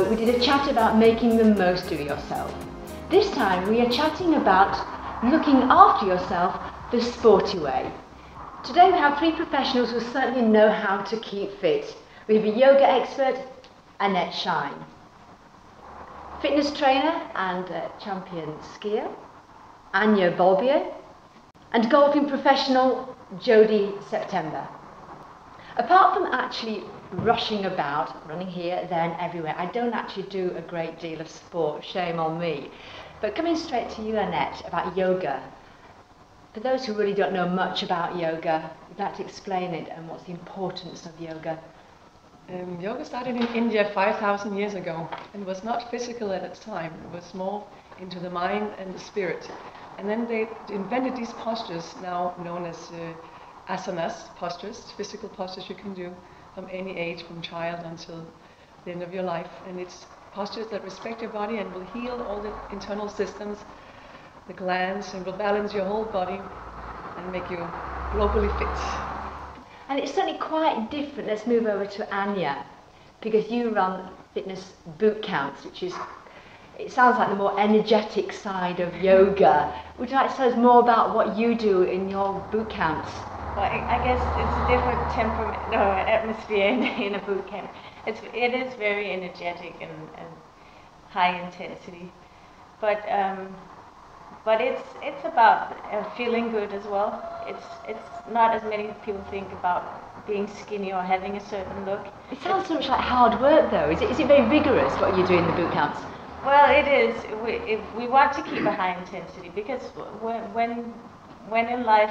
we did a chat about making the most of yourself. This time we are chatting about looking after yourself the sporty way. Today we have three professionals who certainly know how to keep fit. We have a yoga expert, Annette Shine, fitness trainer and uh, champion skier, Anya Bolbier, and golfing professional, Jodie September. Apart from actually rushing about, running here, then everywhere, I don't actually do a great deal of sport, shame on me. But coming straight to you, Annette, about yoga. For those who really don't know much about yoga, you'd like to explain it and what's the importance of yoga? Um, yoga started in India 5,000 years ago and was not physical at its time. It was more into the mind and the spirit. And then they invented these postures now known as uh, asanas, postures, physical postures you can do from any age, from child until the end of your life. And it's postures that respect your body and will heal all the internal systems, the glands, and will balance your whole body and make you globally fit. And it's certainly quite different. Let's move over to Anya, because you run fitness boot camps, which is it sounds like the more energetic side of yoga. Would you like to tell us more about what you do in your boot camps? Well, I guess it's a different temperament or atmosphere in, in a boot camp. It's, it is very energetic and, and high intensity, but um, but it's it's about uh, feeling good as well. It's it's not as many people think about being skinny or having a certain look. It sounds so much like hard work, though. Is it, is it very vigorous what you do in the boot camps? Well, it is. We, if we want to keep a high intensity because when, when, when in life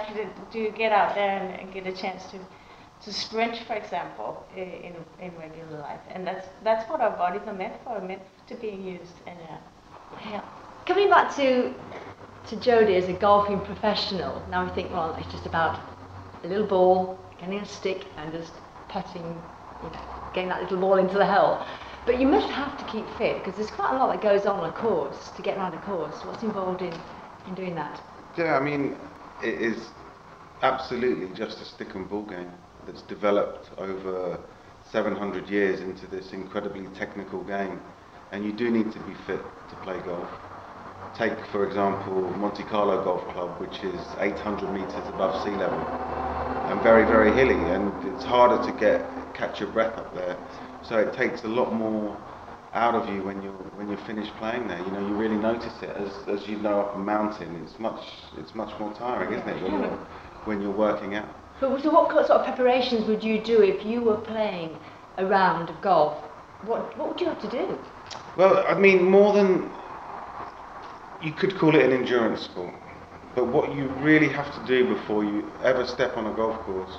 do you get out there and, and get a chance to, to sprint, for example, in, in regular life? And that's, that's what our bodies are meant for, meant to be used. And, uh, yeah. Coming back to, to Jodie as a golfing professional, now we think, well, it's just about a little ball, getting a stick and just putting, you know, getting that little ball into the hole. But you must have to keep fit because there's quite a lot that goes on on a course to get around a course. What's involved in, in doing that? Yeah, I mean, it is absolutely just a stick and ball game that's developed over 700 years into this incredibly technical game. And you do need to be fit to play golf. Take, for example, Monte Carlo Golf Club, which is 800 meters above sea level and very, very hilly, and it's harder to get catch your breath up there. So it takes a lot more out of you when you when you finish playing there. You know, you really notice it as as you know up a mountain. It's much it's much more tiring, isn't it, when you're when you're working out. But so what sort of preparations would you do if you were playing a round of golf? What what would you have to do? Well, I mean, more than you could call it an endurance sport, but what you really have to do before you ever step on a golf course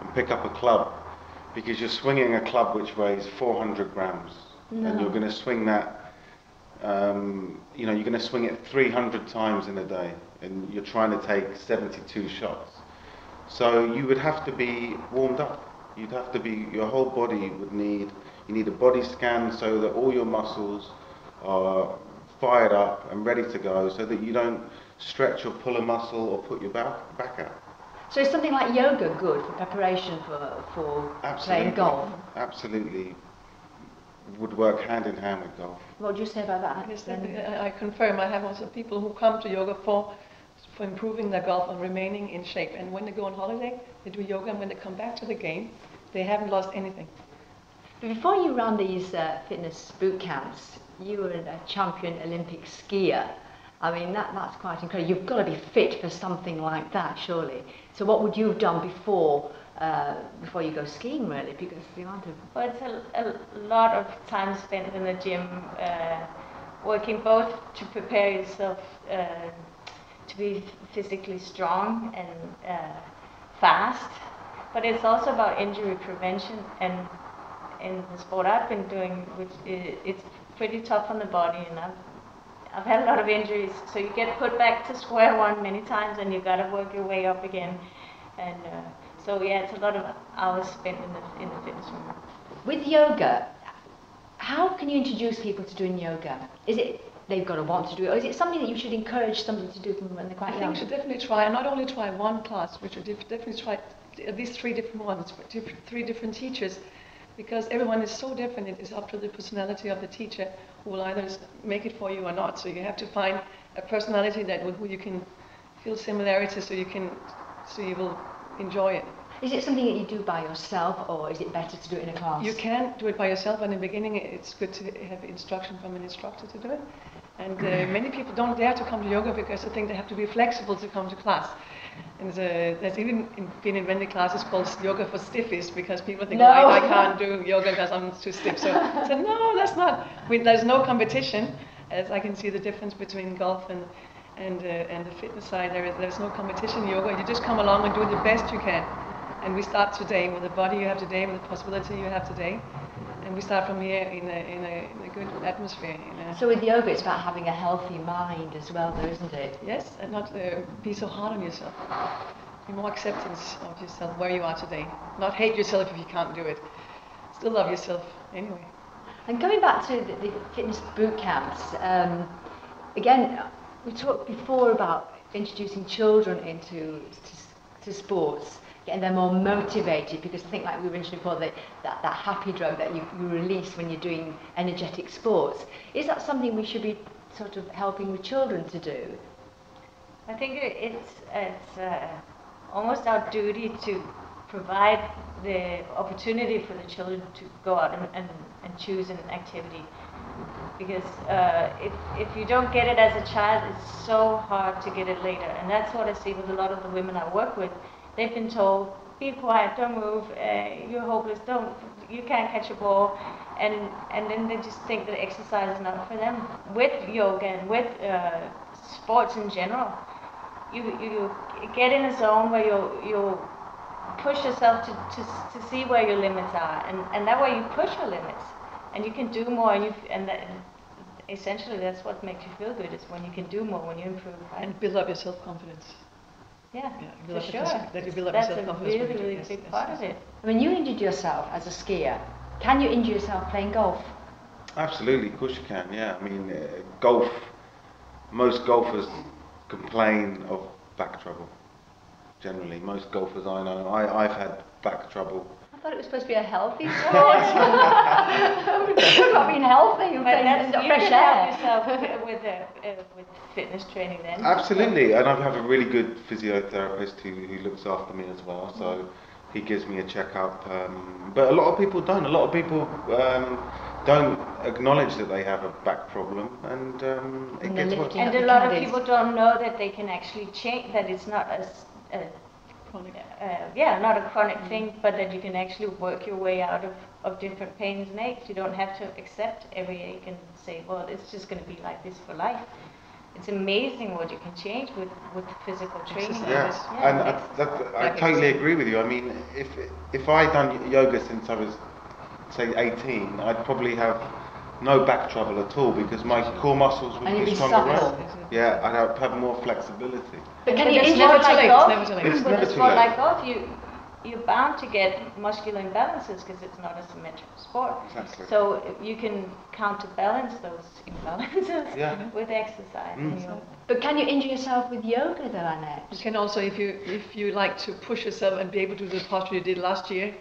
and pick up a club because you're swinging a club which weighs 400 grams no. and you're going to swing that um, you know you're going to swing it 300 times in a day and you're trying to take 72 shots so you would have to be warmed up you'd have to be your whole body would need you need a body scan so that all your muscles are fired up and ready to go so that you don't stretch or pull a muscle or put your back, back out so is something like yoga good for preparation for, for playing golf? Absolutely. Would work hand in hand with golf. What do you say about that? Yes, I confirm. I have also people who come to yoga for for improving their golf and remaining in shape. And when they go on holiday, they do yoga, and when they come back to the game, they haven't lost anything. But before you ran these uh, fitness boot camps, you were a champion Olympic skier. I mean, that, that's quite incredible. You've got to be fit for something like that, surely. So what would you have done before uh, before you go skiing, really? Because the amount of... Well, it's a, a lot of time spent in the gym, uh, working both to prepare yourself uh, to be physically strong and uh, fast, but it's also about injury prevention. And in the sport I've been doing, which is, it's pretty tough on the body, and I've I've had a lot of injuries, so you get put back to square one many times, and you've got to work your way up again. And uh, so yeah, it's a lot of hours spent in the in the fitness room. With yoga, how can you introduce people to doing yoga? Is it they've got to want to do it, or is it something that you should encourage somebody to do from when they're quite I young? I think you should definitely try, and not only try one class, which should definitely try at least three different ones, three different teachers, because everyone is so different. It is up to the personality of the teacher who will either make it for you or not. So you have to find a personality that with who you can feel similarities, so you can, so you will enjoy it. Is it something that you do by yourself or is it better to do it in a class? You can do it by yourself, and in the beginning, it's good to have instruction from an instructor to do it. And uh, many people don't dare to come to yoga because they think they have to be flexible to come to class. And uh, there's even in, been invented classes called yoga for stiffies because people think, No. I, I can't do yoga because I'm too stiff. So I said, no, that's not. We, there's no competition, as I can see the difference between golf and and uh, and the fitness side. There is there's no competition in yoga. You just come along and do the best you can. And we start today with the body you have today, with the possibility you have today. And we start from here in a, in a, in a good atmosphere. A, So with yoga, it's about having a healthy mind as well, though, isn't it? yes, and not uh, be so hard on yourself. Be more acceptance of yourself, where you are today. Not hate yourself if you can't do it. Still love yourself anyway. And going back to the, the fitness boot camps, um, again, we talked before about introducing children into to, to sports, getting them more motivated because I think, like we mentioned before, that, that, that happy drug that you, you release when you're doing energetic sports. Is that something we should be sort of helping with children to do? I think it's it's uh, almost our duty to provide the opportunity for the children to go out and, and, and choose an activity. Because uh, if, if you don't get it as a child, it's so hard to get it later. And that's what I see with a lot of the women I work with. They've been told, be quiet, don't move, uh, you're hopeless, don't, you can't catch a ball. And, and then they just think that exercise is not for them. With yoga and with uh, sports in general, you, you get in a zone where you you push yourself to, to, to see where your limits are and, and that way you push your limits and you can do more and you and that, essentially that's what makes you feel good is when you can do more when you improve right And build up your self confidence. yeah, Yeah, for sure your self- that you build up that's your a self-confidence really when you do- really yes, big yes, part yes. of it I mean, you injured yourself as a skier. Can you injure yourself playing golf? Absolutely, of course you can. Yeah, I mean, uh, golf. Most golfers complain of back trouble. Generally, most golfers I know, I, I've had back trouble. I thought it was supposed to be a healthy sport. What about being healthy and but playing you fresh air. yourself with uh, uh, with fitness training then Absolutely, and I have a really good physiotherapist who, who looks after me as well. So he gives me a checkup. Um, but a lot of people don't. A lot of people um, don't acknowledge that they have a back problem, and um, it And gets worse. and a lot of people don't know that they can actually change that it's not a, s- a Chronic. uh, yeah, not a chronic thing, but that you can actually work your way out of, of different pains and aches. You don't have to accept every ache and say, well, it's just going to be like this for life. It's amazing what you can change with, with physical training. Exercise. Yeah, Yeah, and I, that, I totally agree with you. I mean, if if I done yoga since I was say 18, I'd probably have no back trouble at all because my core muscles would And be be stronger. supple. right? Yeah, I'd have, have more flexibility. But can But you injure never too like late, it's never too late. It's never too late. like golf, you you're bound to get muscular imbalances because it's not a symmetrical sport. Exactly. So you can counterbalance those imbalances Yeah. with exercise. Mm. But can you injure yourself with yoga though, You can also, if you if you like to push yourself and be able to do the posture you did last year,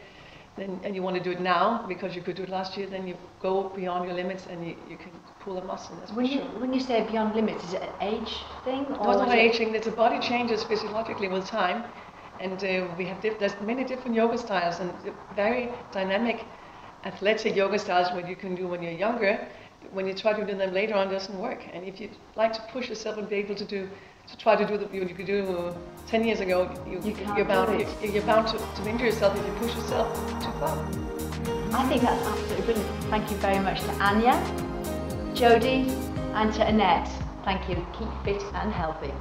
then and you want to do it now because you could do it last year, then you go beyond your limits and you, you can pull a muscle. That's When for you sure. when you say beyond limits, is it an age thing? Or was not is it- aging. That the body changes physiologically with time, and uh, we have diff- there's many different yoga styles and very dynamic, athletic yoga styles what you can do when you're younger. When you try to do them later on, it doesn't work. And if you like to push yourself and be able to do, to try to do the you, you could do uh, ten years ago, you, You do bound you, you're bound to, to injure yourself if you push yourself too far. I think that's absolutely brilliant. Thank you very much to Anya, Jodie, and to Annette. Thank you. Keep fit and healthy.